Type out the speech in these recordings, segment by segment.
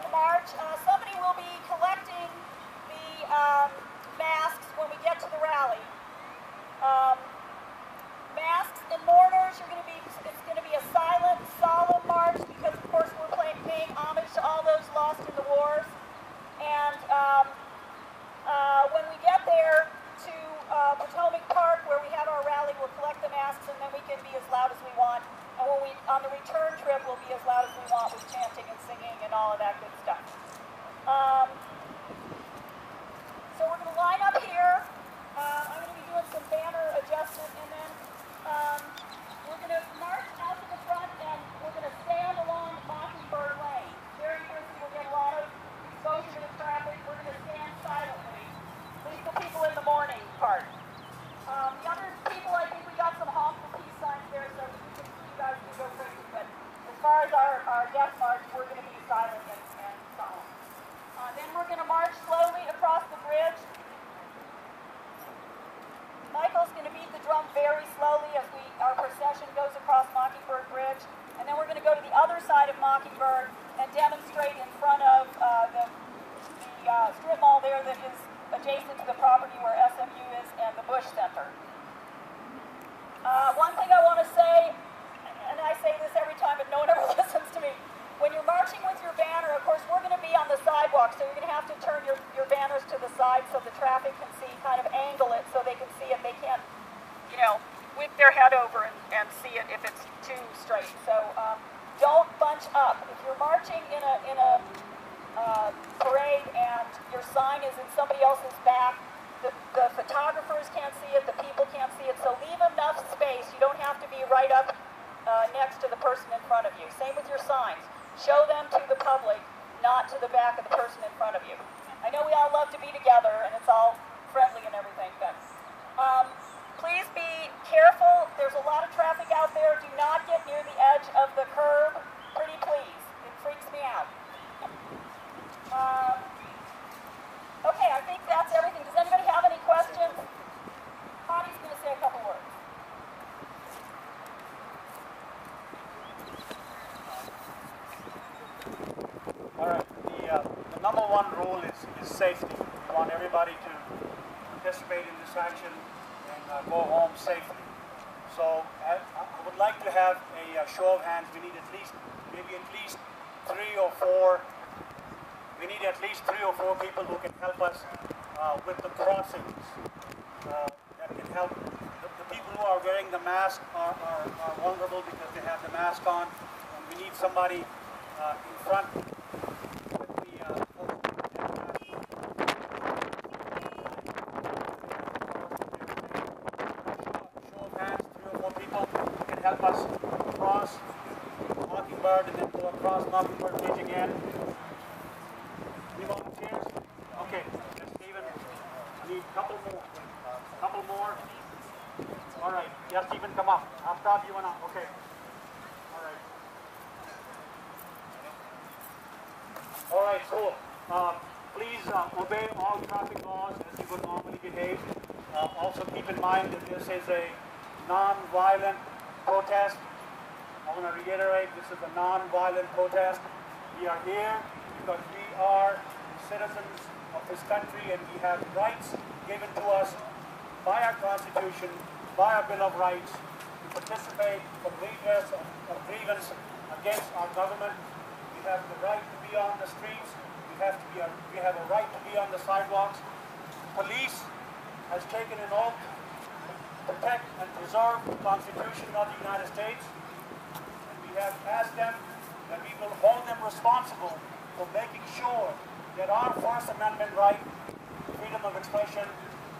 of march. Uh, somebody will be collecting the um, masks when we get to the rally. Um, masks and mortars, you're going to be, it's going to be a silent, solemn march because, of course, we're paying homage to all those lost in the wars. And um, uh, when we get there to uh, Potomac Park where we have our rally, we'll collect the masks and then we can be as loud as we want. And when we, on the return trip, we'll be as loud as we want with chanting and singing all of that good stuff. Um, our, our death march, we're going to be silent and, and solemn. Uh, then we're going to march slowly across the bridge. Michael's going to beat the drum very slowly as we our procession goes across Mockingbird Bridge. And then we're going to go to the other side of Mockingbird and demonstrate in front of uh, the, the uh, strip mall there that is adjacent to the property where SMU is and the Bush Center. Uh, one thing I want to say, and I say this every time, but no one whip their head over and, and see it if it's too straight. So um, don't bunch up. If you're marching in a, in a uh, parade and your sign is in somebody else's back, the, the photographers can't see it, the people can't see it, so leave enough space. You don't have to be right up uh, next to the person in front of you. Same with your signs. Show them to the public, not to the back of the person in front of you. I know we all love to be together and it's all friendly and everything, but um, please be careful. There's a lot of traffic out there. Do not get near the edge of the curb. Pretty please. It freaks me out. Um, okay, I think that's everything. Does anybody have any questions? Connie's going to say a couple words. All right. The, uh, the number one rule is, is safety. We want everybody to participate in this action and uh, go home safely. So I, I would like to have a, uh show of hands. We need at least, maybe at least three or four. We need at least three or four people who can help us uh, with the crossings. Uh, that can help. The, the people who are wearing the mask are, are, are vulnerable because they have the mask on, and we need somebody uh, in front with the uh, show of hands, three or four people who can help us cross Mockingbird and then go across Mockingbird Bridge again. Any volunteers? Okay, Stephen. I need a couple more. Couple more. All right. Yes, Stephen, come up. Up top, you wanna? Okay. All right. All right, so uh, please uh, obey all traffic laws as you would normally behave. Uh, also keep in mind that this is a non-violent protest. I want to reiterate, this is a non-violent protest. We are here because we are citizens of this country and we have rights given to us by our Constitution, by our Bill of Rights, to participate for redress of, of grievance against our government. We have the right to be on the streets. We have to be. A, we have a right to be on the sidewalks. Police has taken an oath protect and preserve the Constitution of the United States. And we have asked them that we will hold them responsible for making sure that our First Amendment right, freedom of expression,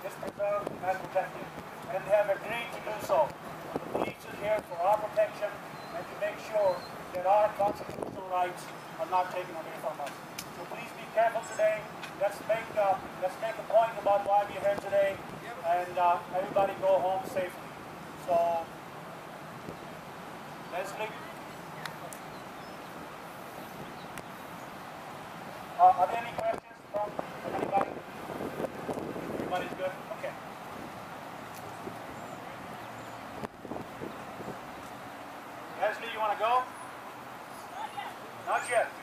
is preserved and protected. And they have agreed to do so. The police is here for our protection and to make sure that our constitutional rights are not taken away from us. So please be careful today. Let's make uh, let's make a point about why we're here today, and uh, everybody go home safely. So, Leslie. Uh, are there any questions from, anybody? Everybody's good? Okay. Leslie, you want to go? Not yet. Not yet.